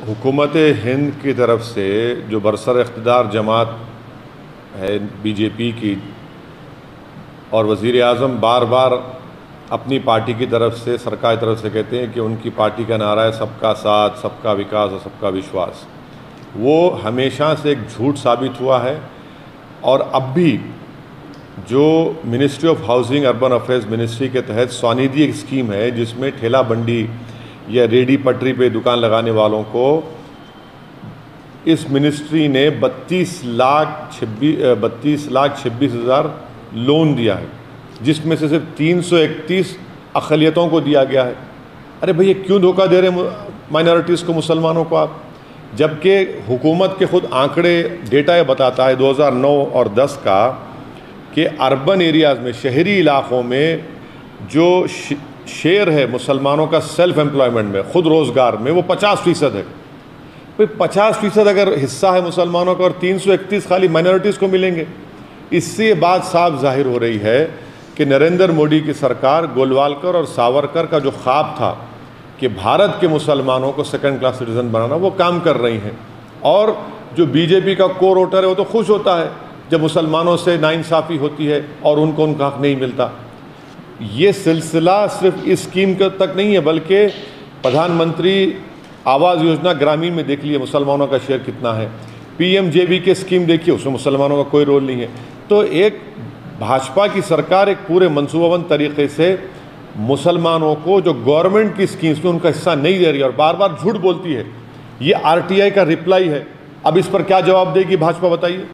हुकूमत हिंद की तरफ़ से जो बरसर इकतदार जमात है बीजेपी की और वज़ी अजम बार बार अपनी पार्टी की तरफ़ से, सरकार की तरफ़ से कहते हैं कि उनकी पार्टी का नारा है सबका साथ, सबका विकास और सबका विश्वास। वो हमेशा से एक झूठ साबित हुआ है और अब भी जो ministry of housing urban affairs ministry के तहत स्वानिधि एक स्कीम है जिसमें ठेला बंडी या रेडी पटरी पे दुकान लगाने वालों को इस मिनिस्ट्री ने बत्तीस लाख छब्बीस बत्तीस लाख छब्बीस हज़ार लोन दिया है, जिसमें से सिर्फ़ तीन सौ इकतीस अकलीतों को दिया गया है। अरे भैया, क्यों धोखा दे रहे माइनॉरिटीज़ को, मुसलमानों को आप? जबकि हुकूमत के खुद आंकड़े डेटा ये बताता है 2009 और 10 का कि अर्बन एरियाज़ में, शहरी इलाक़ों में जो शेयर है मुसलमानों का सेल्फ एम्प्लॉयमेंट में, खुद रोज़गार में, वो पचास फ़ीसद है। भाई, पचास फ़ीसद अगर हिस्सा है मुसलमानों का और तीन सौ इकतीस खाली माइनॉरिटीज़ को मिलेंगे। इससे ये बात साफ़ ज़ाहिर हो रही है कि नरेंद्र मोदी की सरकार गोलवालकर और सावरकर का जो ख्वाब था कि भारत के मुसलमानों को सेकंड क्लास सिटीज़न बनाना, वो काम कर रही हैं। और जो बीजेपी का कोर वोटर है, वो तो खुश होता है जब मुसलमानों से नाइंसाफ़ी होती है और उनको उनका हक नहीं मिलता। ये सिलसिला सिर्फ़ इस स्कीम तक नहीं है, बल्कि प्रधानमंत्री आवास योजना ग्रामीण में देख लिए मुसलमानों का शेयर कितना है। पीएमजेबी के स्कीम देखिए, उसमें मुसलमानों का कोई रोल नहीं है। तो एक भाजपा की सरकार एक पूरे मनसूबाबंद तरीके से मुसलमानों को, जो गवर्नमेंट की स्कीम्स में उनका हिस्सा नहीं दे रही है, और बार बार झूठ बोलती है, ये आरटीआई का रिप्लाई है। अब इस पर क्या जवाब देगी भाजपा, बताइए।